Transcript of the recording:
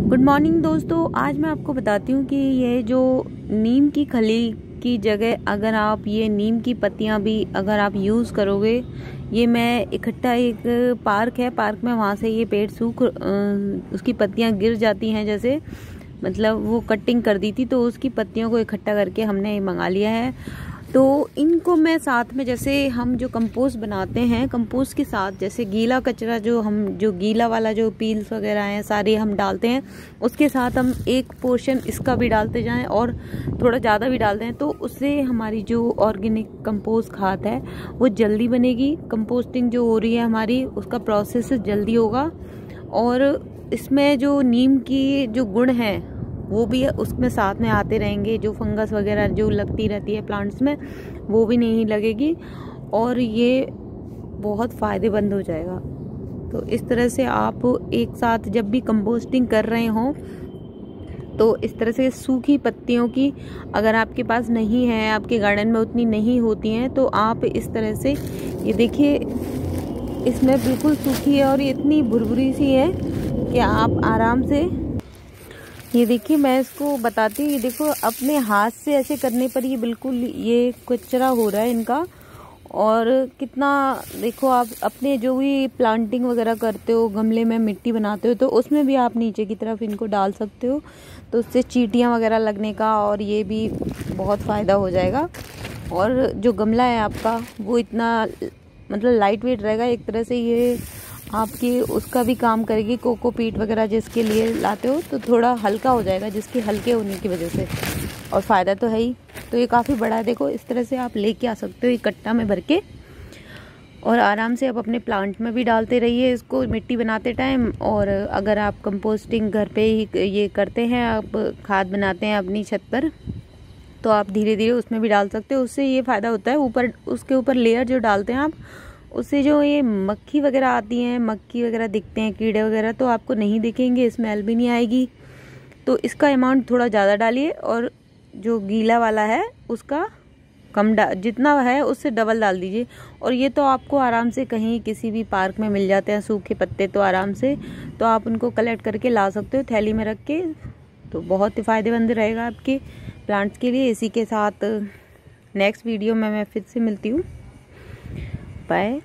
Good morning दोस्तों। आज मैं आपको बताती हूँ कि ये जो नीम की खली की जगह अगर आप ये नीम की पत्तियाँ भी अगर आप यूज़ करोगे, ये मैं इकट्ठा एक पार्क है, पार्क में वहाँ से ये पेड़ सूख उसकी पत्तियाँ गिर जाती हैं जैसे मतलब वो कटिंग कर दी थी तो उसकी पत्तियों को इकट्ठा करके हमने मंगा लिया है। तो इनको मैं साथ में जैसे हम जो कंपोस्ट बनाते हैं, कंपोस्ट के साथ जैसे गीला कचरा जो हम, जो गीला वाला जो पील्स वगैरह हैं, सारे हम डालते हैं, उसके साथ हम एक पोर्शन इसका भी डालते जाएँ और थोड़ा ज़्यादा भी डालते हैं तो उससे हमारी जो ऑर्गेनिक कंपोस्ट खाद है, वो जल्दी बनेगी। कंपोस्टिंग जो हो रही है हमारी, उसका प्रोसेस जल्दी होगा। और इसमें जो नीम की जो गुण है वो भी उसमें साथ में आते रहेंगे, जो फंगस वगैरह जो लगती रहती है प्लांट्स में, वो भी नहीं लगेगी और ये बहुत फ़ायदेमंद हो जाएगा। तो इस तरह से आप एक साथ जब भी कंपोस्टिंग कर रहे हों तो इस तरह से सूखी पत्तियों की अगर आपके पास नहीं है, आपके गार्डन में उतनी नहीं होती हैं तो आप इस तरह से, ये देखिए, इसमें बिल्कुल सूखी है और ये इतनी भुरभुरी सी है कि आप आराम से ये देखिए, मैं इसको बताती हूँ, ये देखो, अपने हाथ से ऐसे करने पर ये बिल्कुल ये कचरा हो रहा है इनका। और कितना, देखो आप अपने जो भी प्लांटिंग वगैरह करते हो, गमले में मिट्टी बनाते हो तो उसमें भी आप नीचे की तरफ़ इनको डाल सकते हो। तो उससे चीटियाँ वगैरह लगने का और ये भी बहुत फ़ायदा हो जाएगा। और जो गमला है आपका, वो इतना मतलब लाइट वेट रहेगा, एक तरह से ये आपकी उसका भी काम करेगी कोकोपीट वगैरह जिसके लिए लाते हो तो थोड़ा हल्का हो जाएगा, जिसके हल्के होने की वजह से। और फ़ायदा तो है ही। तो ये काफ़ी बड़ा है। देखो, इस तरह से आप लेके आ सकते हो इकट्ठा में भर के। और आराम से आप अपने प्लांट में भी डालते रहिए इसको, मिट्टी बनाते टाइम और अगर आप कंपोस्टिंग घर पे ही ये करते हैं, आप खाद बनाते हैं अपनी छत पर तो आप धीरे धीरे उसमें भी डाल सकते हो। उससे ये फ़ायदा होता है, ऊपर, उसके ऊपर लेयर जो डालते हैं आप उससे जो ये मक्खी वगैरह आती हैं, मक्खी वगैरह दिखते हैं, कीड़े वगैरह तो आपको नहीं दिखेंगे स्मेल भी नहीं आएगी। तो इसका अमाउंट थोड़ा ज़्यादा डालिए और जो गीला वाला है, उसका कम डा, जितना है, उससे डबल डाल दीजिए। और ये तो आपको आराम से कहीं किसी भी पार्क में मिल जाते हैं, सूखे पत्ते तो आराम से तो आप उनको कलेक्ट करके ला सकते हो, थैली में रख के तो बहुत ही फ़ायदेमंद रहेगा आपके प्लांट्स के लिए। इसी के साथ नेक्स्ट वीडियो में मैं फिर से मिलती हूँ। Bye.